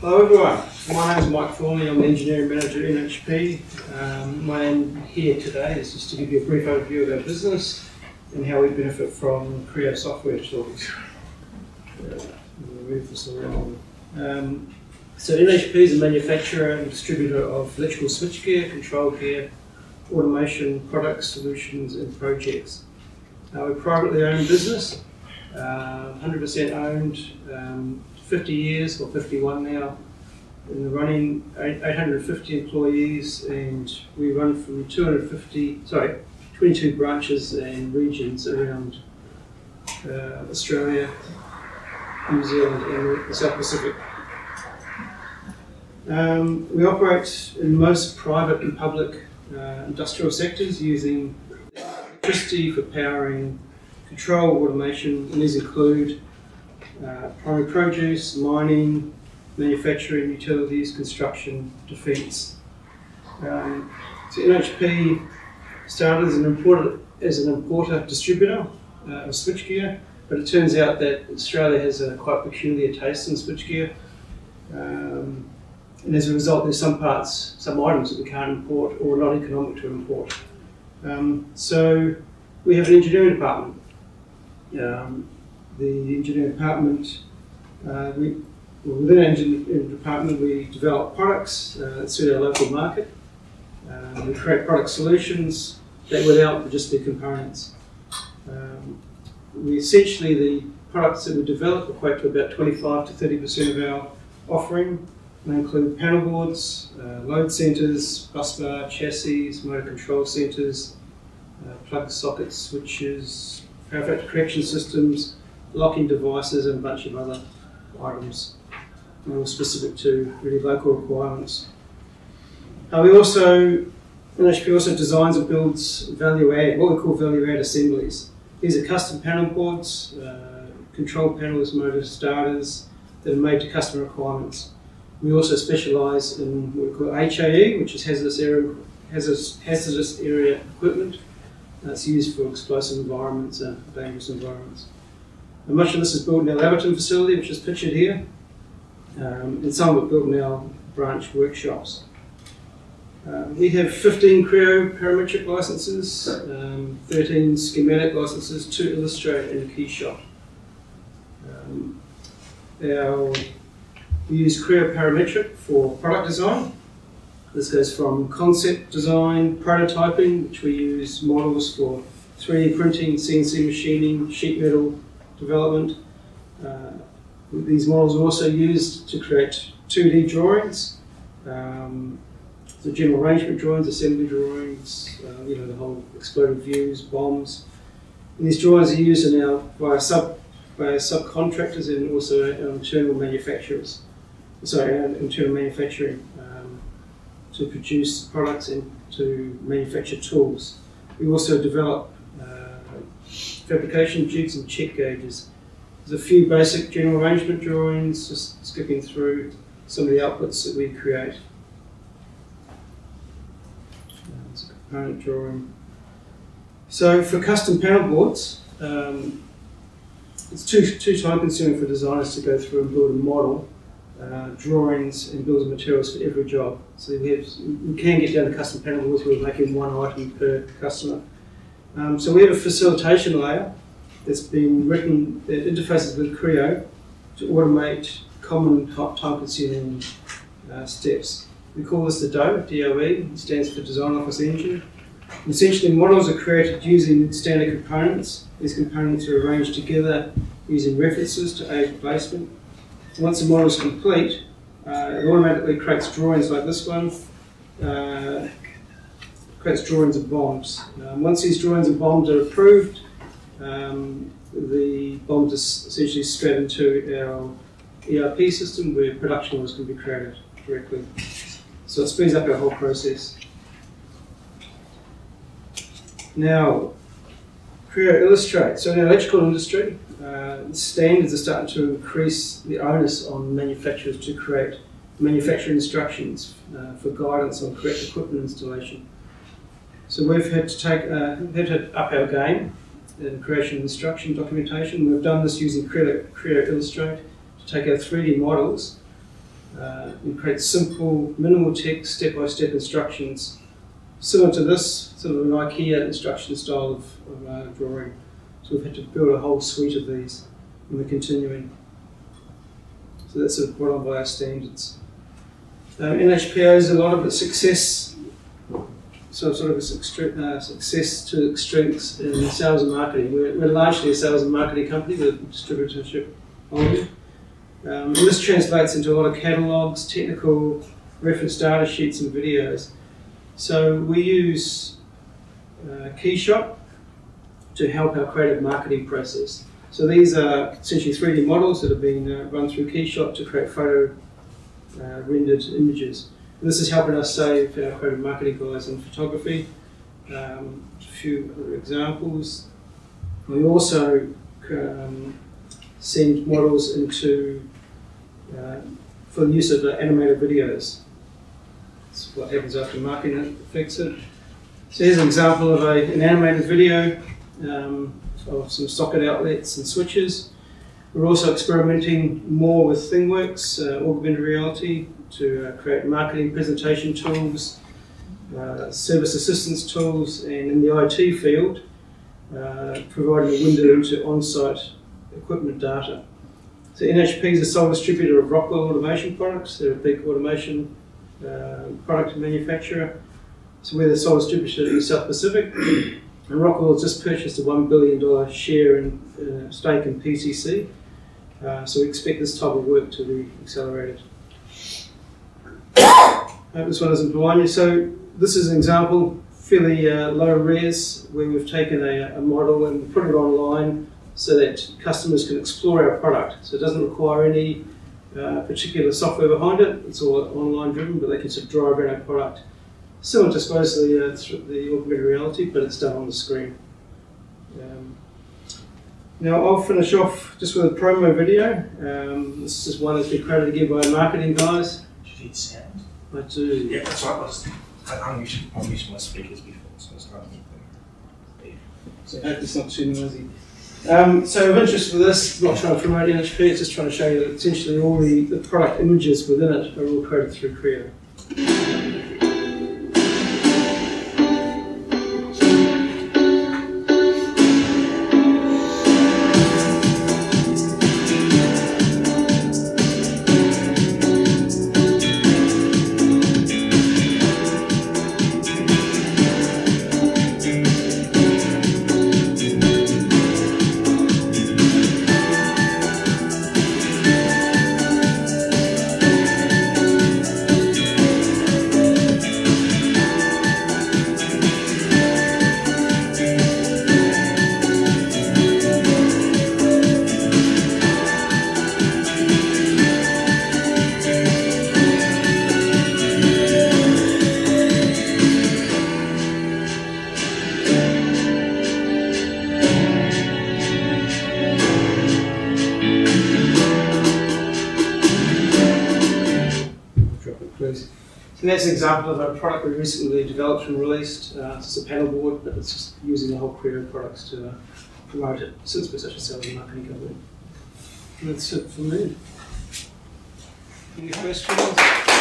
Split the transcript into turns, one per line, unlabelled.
Hello everyone, my name is Mike Thornley, I'm the Engineering Manager at NHP. Um, my aim here today is just to give you a brief overview of our business and how we benefit from Creo software tools. Uh. Um, so NHP is a manufacturer and distributor of electrical switchgear, control gear, automation products, solutions and projects. Uh, we're a privately owned business, uh, 100% owned, um, 50 years or 51 now in the running, 850 employees, and we run from 250, sorry, 22 branches and regions around uh, Australia, New Zealand, and the South Pacific. Um, we operate in most private and public uh, industrial sectors using electricity for powering control automation, and these include uh, primary produce, mining, manufacturing, utilities, construction, defence. Um, so NHP started as an importer, as an importer distributor uh, of switchgear, but it turns out that Australia has a quite peculiar taste in switchgear. Um, and as a result, there's some parts, some items that we can't import or are not economic to import. Um, so we have an engineering department. Um, the engineering department, uh, we, well, within engineering department, we develop products uh, that suit our local market. Uh, we create product solutions that without just the components. Um, we essentially, the products that we develop equate to about 25 to 30% of our offering. They include panel boards, uh, load centres, bus bar, chassis, motor control centres, uh, plug sockets, switches, power factor correction systems, locking devices, and a bunch of other items more specific to really local requirements. Uh, we also, NHP also designs and builds value add, what we call value add assemblies. These are custom panel boards, uh, control panels, motor starters that are made to customer requirements. We also specialise in what we call HAE, which is hazardous area, hazardous, hazardous area equipment. That's used for explosive environments and dangerous environments. And much of this is built in our Laverton facility, which is pictured here, um, and some of it built in our branch workshops. Uh, we have 15 Creo parametric licenses, um, 13 schematic licenses, 2 Illustrate and KeyShot. Um, we use Creo parametric for product design. This goes from concept design, prototyping, which we use models for 3D printing, CNC machining, sheet metal development. Uh, these models are also used to create 2D drawings, um, the general arrangement drawings, assembly drawings, uh, you know, the whole exploded views, BOMs. And these drawings are used now by, sub, by subcontractors and also internal manufacturers, sorry, internal manufacturing um, to produce products and to manufacture tools. We also develop fabrication jigs and check gauges there's a few basic general arrangement drawings, just skipping through some of the outputs that we create. It's a component drawing. So for custom panel boards, um, it's too, too time consuming for designers to go through and build a model, uh, drawings and of materials for every job. So we, have, we can get down to custom panel boards we're making one item per customer. Um, so we have a facilitation layer that's been written that interfaces with Creo to automate common time-consuming uh, steps. We call this the DOE, DOE, it stands for Design Office Engine. Essentially, models are created using standard components. These components are arranged together using references to aid placement. Once the model is complete, uh, it automatically creates drawings like this one, uh, drawings of BOMs. Um, once these drawings of BOMs are approved, um, the BOMs are essentially straight into our ERP system where production orders can be created directly. So it speeds up our whole process. Now, Creo Illustrate. So in the electrical industry, uh, standards are starting to increase the onus on manufacturers to create manufacturing instructions uh, for guidance on correct equipment installation. So we've had to take, uh, had to up our game in creation of instruction documentation. We've done this using Creo, Illustrate to take our 3D models uh, and create simple, minimal text, step-by-step instructions, similar to this, sort of an IKEA instruction style of, of uh, drawing. So we've had to build a whole suite of these, and we're continuing. So that's sort of brought on by our standards. Um, NHPO is a lot of its success, so sort of extre- uh, success to strengths in sales and marketing. We're, we're largely a sales and marketing company with distributorship only. Um, and this translates into a lot of catalogs, technical reference data sheets, and videos. So we use uh, KeyShot to help our creative marketing process. So these are essentially 3D models that have been uh, run through KeyShot to create photo uh, rendered images. This is helping us save our creative marketing guys in photography. Um, a few other examples. We also um, send models into uh, for the use of the animated videos. That's what happens after marking it affects it. So here's an example of a, an animated video um, of some socket outlets and switches. We're also experimenting more with ThingWorx, uh, augmented reality, to uh, create marketing presentation tools, uh, service assistance tools, and in the IT field, uh, providing a window into on-site equipment data. So NHP is a sole distributor of Rockwell Automation products. They're a big automation uh, product manufacturer. So we're the sole distributor in the South Pacific. And Rockwell has just purchased a $1 billion share in uh, stake in PTC, Uh, so we expect this type of work to be accelerated. Uh, this one isn't behind you. So this is an example, fairly uh, low res, where we've taken a, a model and put it online so that customers can explore our product. So it doesn't require any uh, particular software behind it. It's all online driven, but they can sort of drive around our product. Similar to, the, uh, the augmented reality, but it's done on the screen. Um, now I'll finish off just with a promo video. Um, this is one that's been created again by marketing guys.
Do you need sound?
I do.
Yeah, that's right. I was, I, I'm using, I'm my speakers before, so it's not
So I hope it's not too noisy. Um, so of interest for this, I'm not trying to promote NHP, it's just trying to show you that essentially all the, the product images within it are all created through Creo. So that's an example of a product we recently developed and released. Uh, it's a panel board, but it's just using the whole Creo products to uh, promote it since we're such a sales and marketing company. That's it for me. Any questions?